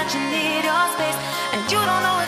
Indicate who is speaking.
Speaker 1: that you need your space, and you don't know